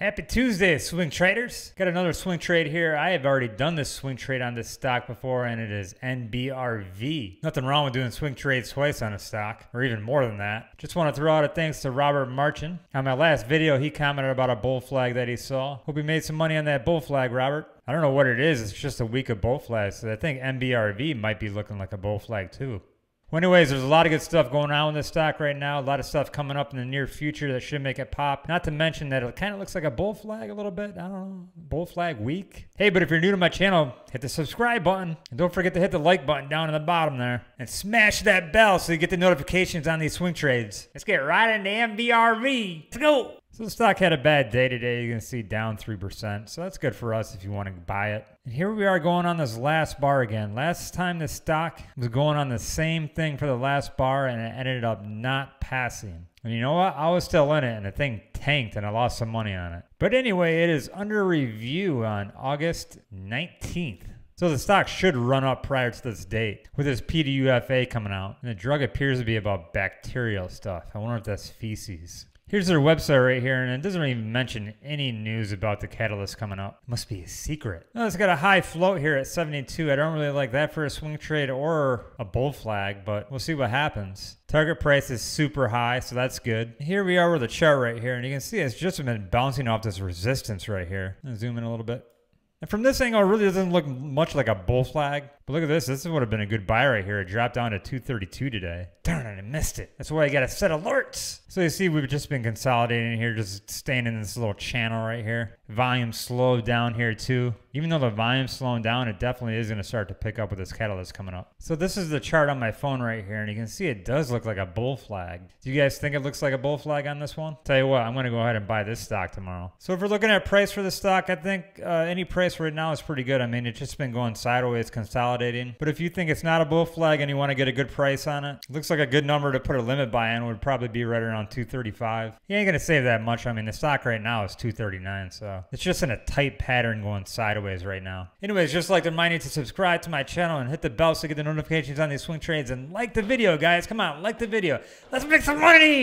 Happy Tuesday, swing traders. Got another swing trade here. I have already done this swing trade on this stock before, and it is NBRV. Nothing wrong with doing swing trades twice on a stock, or even more than that. Just want to throw out a thanks to Robert Marchin. On my last video, he commented about a bull flag that he saw. Hope he made some money on that bull flag, Robert. I don't know what it is. It's just a week of bull flags. So I think NBRV might be looking like a bull flag too. Well, anyways, there's a lot of good stuff going on with this stock right now. A lot of stuff coming up in the near future that should make it pop. Not to mention that it kind of looks like a bull flag a little bit. I don't know. Bull flag week. Hey, but if you're new to my channel, hit the subscribe button. And don't forget to hit the like button down in the bottom there. And smash that bell so you get the notifications on these swing trades. Let's get right into NBRV. Let's go. So the stock had a bad day today. You can see down 3%. So that's good for us if you want to buy it. And here we are going on this last bar again. Last time the stock was going on the same thing for the last bar and it ended up not passing. And you know what? I was still in it and the thing tanked and I lost some money on it. But anyway, it is under review on August 19th. So the stock should run up prior to this date with this PDUFA coming out. And the drug appears to be about bacterial stuff. I wonder if that's feces. Here's their website right here, and it doesn't even mention any news about the catalyst coming up. Must be a secret. No, it's got a high float here at 72. I don't really like that for a swing trade or a bull flag, but we'll see what happens. Target price is super high, so that's good. Here we are with the chart right here, and you can see it's just been bouncing off this resistance right here. zoom in a little bit. And from this angle, it really doesn't look much like a bull flag. But look at this. This would have been a good buy right here. It dropped down to 232 today. Darn it, I missed it. That's why I got to set alerts. So you see, we've just been consolidating here, just staying in this little channel right here. Volume slowed down here too. Even though the volume's slowing down, it definitely is going to start to pick up with this catalyst coming up. So this is the chart on my phone right here, and you can see it does look like a bull flag. Do you guys think it looks like a bull flag on this one? Tell you what, I'm going to go ahead and buy this stock tomorrow. So if we're looking at price for the stock, I think uh, any price right now is pretty good. I mean, it's just been going sideways, consolidating. But if you think it's not a bull flag and you want to get a good price on it, looks like a good number to put a limit buy in would probably be right around 235. You ain't going to save that much. I mean, the stock right now is 239, so it's just in a tight pattern going sideways right now. Anyways, just like to remind you to subscribe to my channel and hit the bell so you get the notifications on these swing trades and like the video, guys. Come on, like the video. Let's make some money!